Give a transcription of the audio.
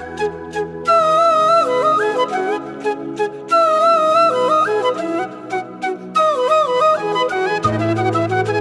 Thank you.